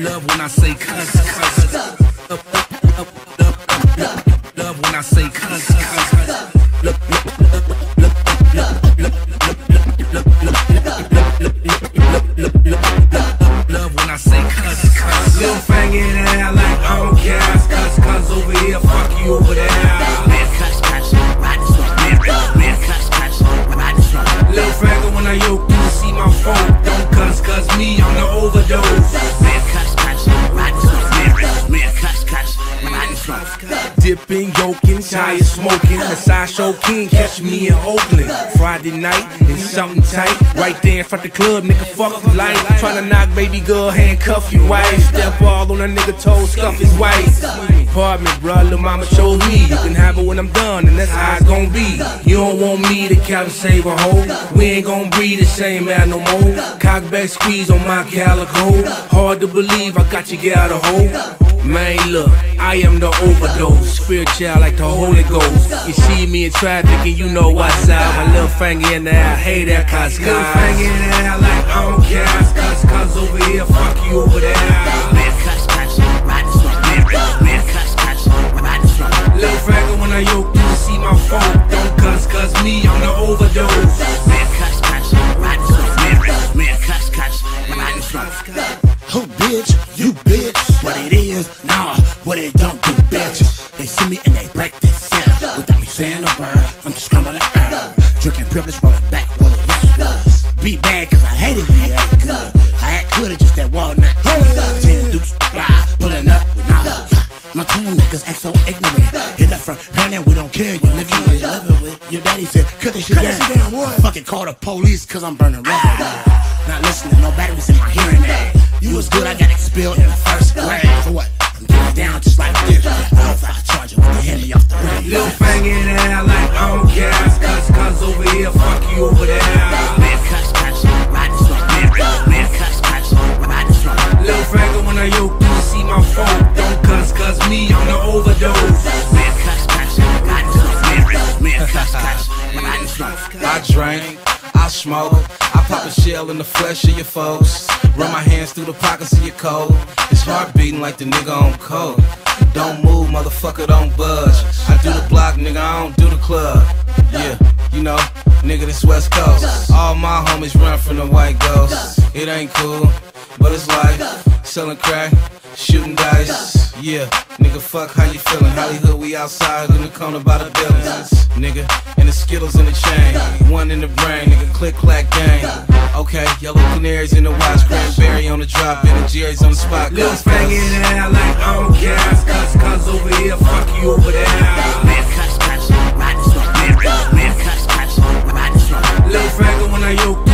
Love when I say cuss, love when I say cuss, cuss. One. Dipping, yoking, tire smoking. Massage show king, catch me in Oakland. Friday night in something tight. Right there in front the club, nigga, fuck you like. Tryna knock baby girl, handcuff you wife. Step all on a nigga toe, scuff his wife. Me, bruh, little mama chose me. You can have it when I'm done, and that's how it's gon' be. You don't want me to and save a hoe. We ain't gon' breathe the same man no more. Cock back squeeze on my calico. Hard to believe I got you get out of hole. Man, look, I am the overdose. Spirit child like the Holy Ghost. You see me in traffic and you know what's up. My little finger in the air, hey that cuz Little finger in the air like I don't care. Cuz cuz over here, fuck you over there. Man, cuss, cuss, ride this one. Man, man, cuss, cuss, ride this one. Little finger when I yoke you see my phone. Don't cuss cuz me, I'm the overdose. Man, cuss, cuss, ride this one. Man, man, cuss, cuss, ride this one. Who bitch? You bitch. I'm just scrambling. Drinking privilege, rolling back, rolling yes, Be bad cause I hated good. I act good, it's just that walnut. Ten dukes, fly, pulling up with knowledge. My twin niggas act so ignorant. Hit up from Brandon, we don't care. You living with, living with. Your daddy said, cut this shit down. What? Fucking call the police cause I'm burning rubber. Not listening, no batteries in my hearing aid. You was good, I got expelled in the first grade. For what? I'm getting down just like this. I charge it with the hand me off the rim. Little finger in Cuss, ride. I drink, I smoke, I pop a shell in the flesh of your foes. Run my hands through the pockets of your coat. It's heart beating like the nigga on coke. Don't move, motherfucker, don't budge. I do the block, nigga, I don't do the club. Yeah, you know, nigga, this West Coast. All my homies run from the white ghost. It ain't cool, but it's life, Selling crack, shooting dice. Yeah, nigga, fuck how you feeling. Hollywood, we outside in the corner by the buildings. Nigga, and the Skittles in the chain. One in the brain, nigga, click, clack, gang. Okay, yellow canaries in the watch, cranberry on the drop, and the Jerry's on the spot. Lil' banging in it out like, I don't care. Cuz, cuz over here, fuck you over there. Little cuss, when I yoke.